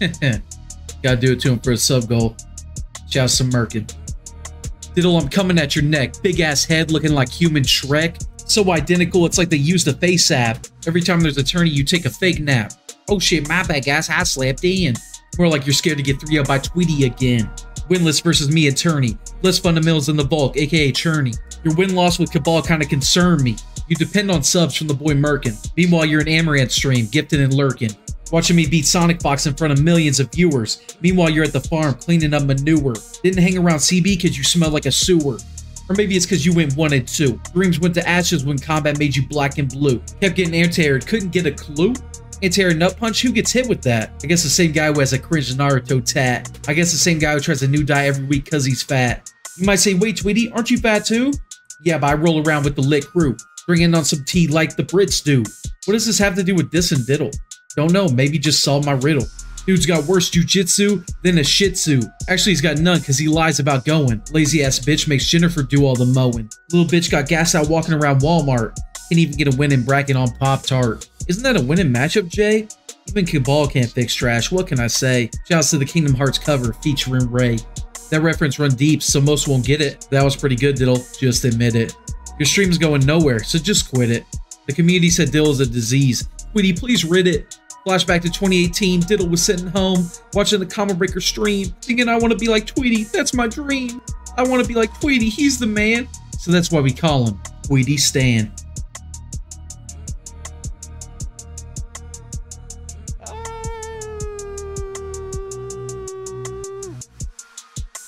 Gotta do it to him for a sub goal. Shout some Merkin. Dittle, I'm coming at your neck. Big ass head looking like human Shrek. So identical, it's like they used the face app. Every time there's a tourney, you take a fake nap. Oh shit, my bad, ass, I slept in. More like you're scared to get 3 up by Tweedy again. Winless versus me, attorney. Less fundamentals than the bulk, aka Churney. Your win loss with Cabal kinda concern me. You depend on subs from the boy Merkin. Meanwhile, you're an Amaranth stream, gifted and lurking. Watching me beat Sonic Fox in front of millions of viewers. Meanwhile, you're at the farm cleaning up manure. Didn't hang around CB because you smell like a sewer. Or maybe it's because you went 1 and 2. Dreams went to ashes when combat made you black and blue. Kept getting air couldn't get a clue? Anti-air nut punch? Who gets hit with that? I guess the same guy who has a cringe Naruto tat. I guess the same guy who tries a new diet every week because he's fat. You might say, wait, Tweedy, aren't you fat too? Yeah, but I roll around with the lit crew, bringing on some tea like the Brits do. What does this have to do with this and Dittle? Don't know, maybe just solve my riddle. Dude's got worse jujitsu than a shih tzu. Actually, he's got none because he lies about going. Lazy ass bitch makes Jennifer do all the mowing. Little bitch got gas out walking around Walmart. Can't even get a winning bracket on Pop Tart. Isn't that a winning matchup, Jay? Even Cabal can't fix trash, what can I say? Shouts to the Kingdom Hearts cover featuring Ray. That reference run deep, so most won't get it. That was pretty good, Dittle. Just admit it. Your stream's going nowhere, so just quit it. The community said Dittle is a disease. Quitty, please rid it. Flashback to 2018, Dittle was sitting home, watching the Combo Breaker stream, thinking I want to be like Tweedy, that's my dream. I want to be like Tweedy, he's the man. So that's why we call him Tweedy Stan.